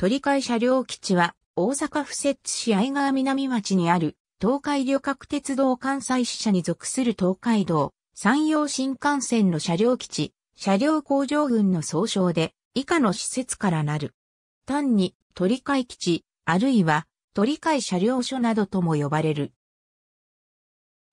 鳥海車両基地は大阪府摂津市相川南町にある東海旅客鉄道関西支社に属する東海道山陽新幹線の車両基地、車両工場群の総称で以下の施設からなる。単に鳥海基地、あるいは鳥海車両所などとも呼ばれる。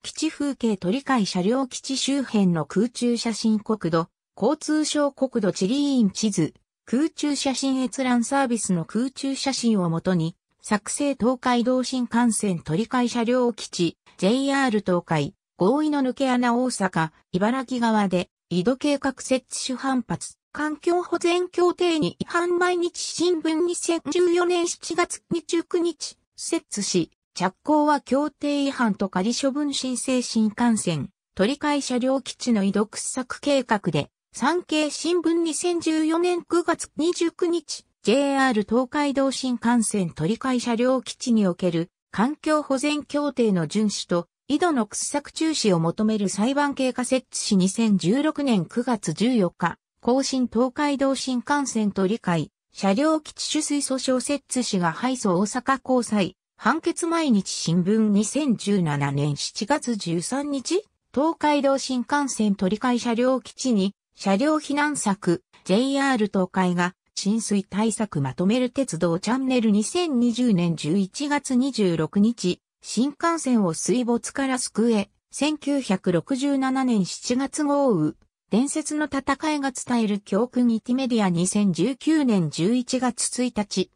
基地風景鳥海車両基地周辺の空中写真国土、交通省国土地理院地図、空中写真閲覧サービスの空中写真をもとに、作成東海道新幹線鳥海車両基地、JR 東海、合意の抜け穴大阪、茨城側で、井戸計画設置主反発、環境保全協定に違反毎日新聞2014年7月29日、設置し、着工は協定違反と仮処分申請新幹線、取り替え車両基地の移動掘削計画で、産経新聞2014年9月29日、JR 東海道新幹線取り替え車両基地における環境保全協定の遵守と井戸の掘削中止を求める裁判経過設置し2016年9月14日、更新東海道新幹線取り替え車両基地取水訴訟設置しが敗訴大阪高裁。判決毎日新聞2017年7月13日、東海道新幹線取り替え車両基地に車両避難策 JR 東海が浸水対策まとめる鉄道チャンネル2020年11月26日、新幹線を水没から救え、1967年7月豪雨、伝説の戦いが伝える教訓イティメディア2019年11月1日。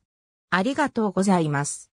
ありがとうございます。